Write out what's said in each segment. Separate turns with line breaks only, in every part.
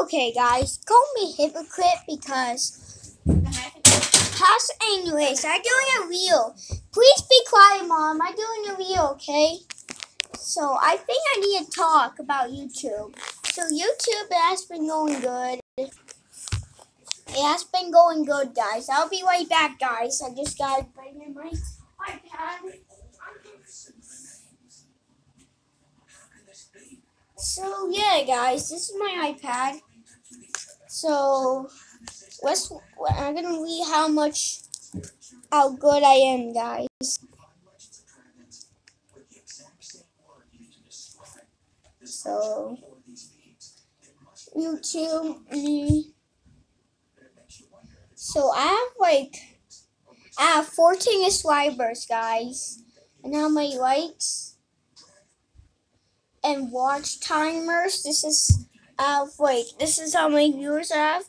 Okay, guys, call me hypocrite because. House, anyways, I'm doing a reel. Please be quiet, Mom. I'm doing a reel, okay? So I think I need to talk about YouTube. So YouTube has been going good. It has been going good, guys. I'll be right back, guys. I just gotta bring in my iPad. So yeah, guys, this is my iPad. So let's. I'm gonna read how much, how good I am, guys. So YouTube. mm, So I have like, I have 14 subscribers, guys, and how many likes and watch timers. This is uh wait, this is how many viewers I have.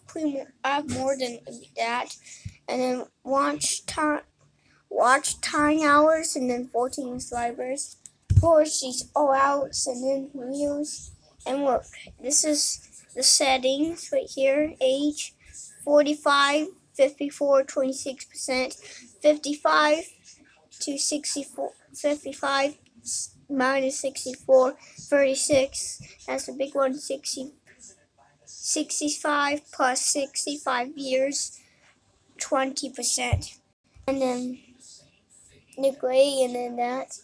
I have more than that, and then watch time, watch time hours, and then 14 subscribers. Course, these all outs and then views. And look, this is the settings right here. Age 45, 54, 26%, 55 to 64, 55 minus 64, 36. That's a big one. 60, 65 plus 65 years, 20%. And then the gray, and then that.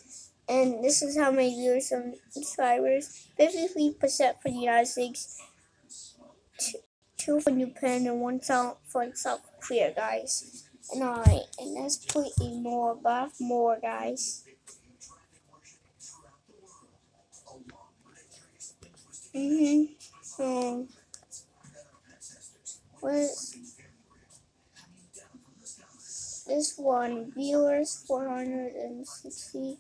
And this is how many viewers and subscribers 53% for the United States, two, two for Japan, and one for South Korea, guys. And alright, and that's pretty more, have more, guys. Mm-hmm. So, this one viewers 460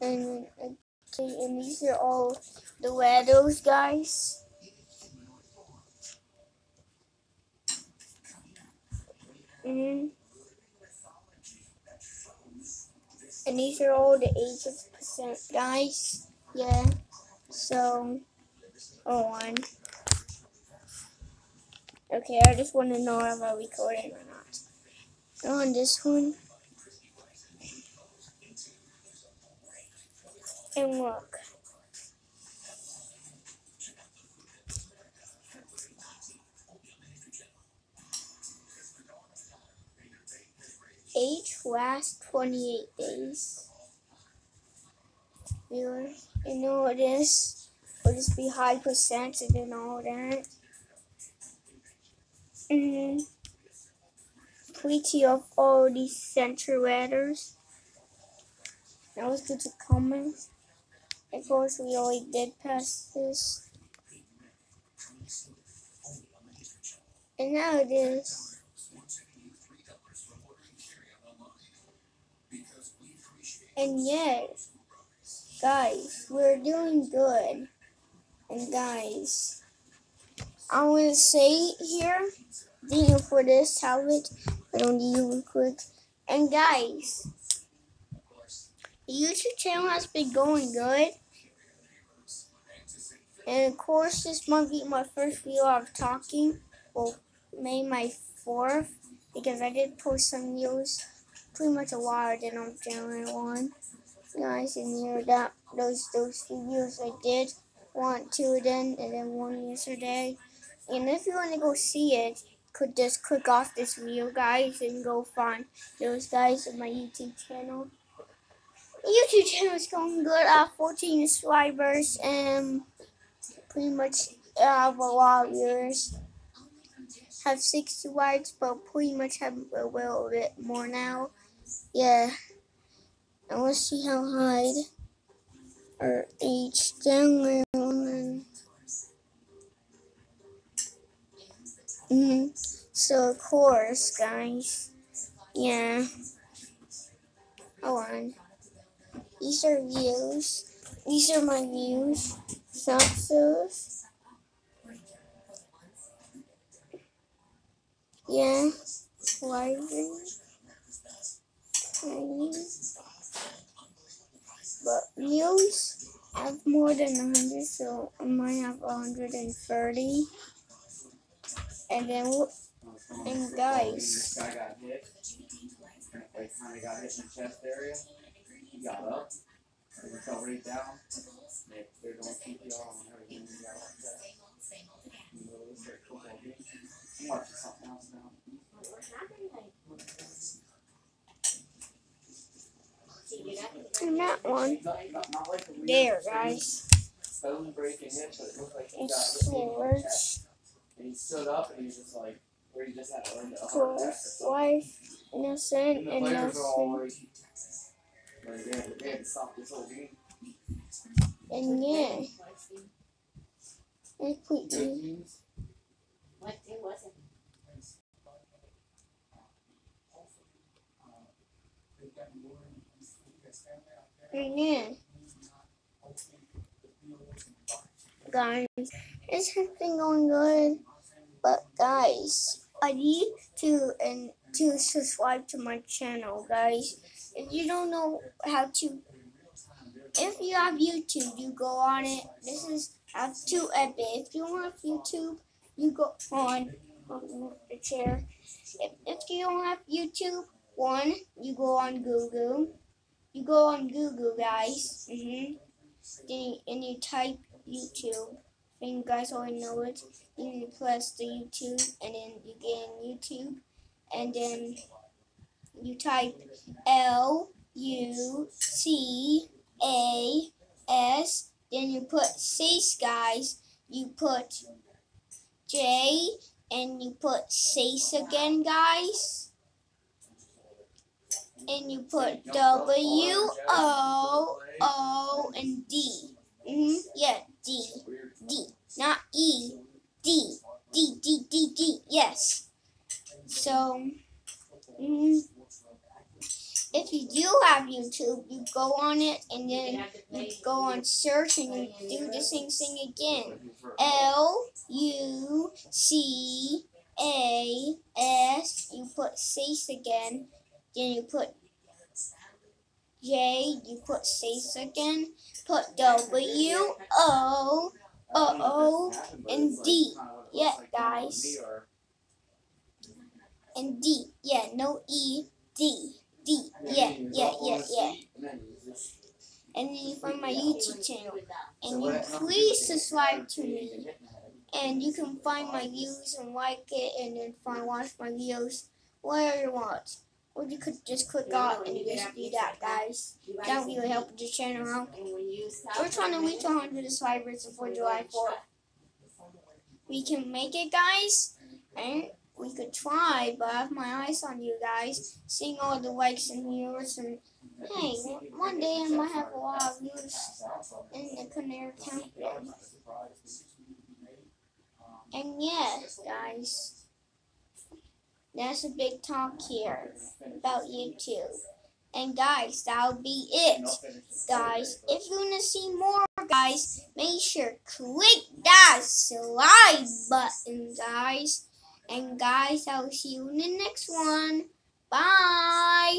and okay, and these are all the weddles guys. Mm and these are all the ages percent guys. Yeah. So oh one okay I just want to know if I'm recording or not on this one and look. Age last 28 days. You know what it is? Will this be high percentage and all that? Mm-hmm. Pretty of all these center letters. Now let's go to comments. Of course, we already did pass this. And now it is. And yes, guys, we're doing good. And guys, I want to say here, thank you for this tablet. I don't need you real quick. And guys, the YouTube channel has been going good. And of course, this might be my first video of talking. Well, maybe my fourth, because I did post some videos pretty much a while than on January 1. Guys, and here that those those videos I did. One, two then, and then one yesterday. And if you want to go see it, could just click off this video, guys, and go find those guys on my YouTube channel. YouTube channel is going good. I have 14 subscribers and pretty much have a lot of viewers. Have 60 likes, but pretty much have a little bit more now. Yeah. And let's see how high or age down and mm So of course, guys. Yeah. Hold on. These are views. These are my views. Success. Yeah. Tiny. But views. I have more than 100, so I might have 130. And then, and guys.
This guy got hit. Kind of got hit in the chest area. He got up. He fell right down. They, they're doing on everything. Got like that. Game. I'm watching something else now.
And that one. There, guys. Swords.
Chest. And he stood up and he was just like, where he just had a, like a heart
For
attack or
life, innocent,
And the
and
players are all
nothing.
like, like they, had, they had to stop this whole game.
And yeah. And quickly.
teams.
What day was it?
And yeah. Guys, this has been going good. But guys, I need to and to subscribe to my channel, guys. If you don't know how to if you have YouTube, you go on it. This is how to edit. If you don't YouTube, you go on, the chair. If, if you don't have YouTube, one, you go on Google. You go on Google, guys. Mm-hmm. Then and you type YouTube. And you guys already know it. You press the YouTube, and then you get in YouTube, and then you type L U C A S. Then you put Sace, guys. You put J, and you put Sace again, guys and you put W O O and D. hmm Yeah, D. D. Not E. D. D. D. D. D. Yes. So, mm, if you do have YouTube, you go on it and then you go on search and you do the same thing again. L U C A S. You put Sace again. Then you put J. You put Sace again. Put W O O O and D. Yeah, guys. and D. Yeah, no E. D. D. Yeah, yeah, yeah, yeah. And then you find my YouTube channel. And you please subscribe to me. And you can find my views and like it and then find watch my videos wherever you want. Or you could just click on and just do that, guys. That would really help the channel out.
And when you stop
We're trying to reach 100 subscribers before July 4th. We can make it, guys. And we could try, but I have my eyes on you guys. Seeing all the likes and viewers. And hey, one day I might have a lot of views in the Canary County. And yes, guys. That's a big talk here about YouTube. And guys, that'll be it. Guys, if you want to see more, guys, make sure click that slide button, guys. And guys, I'll see you in the next one. Bye.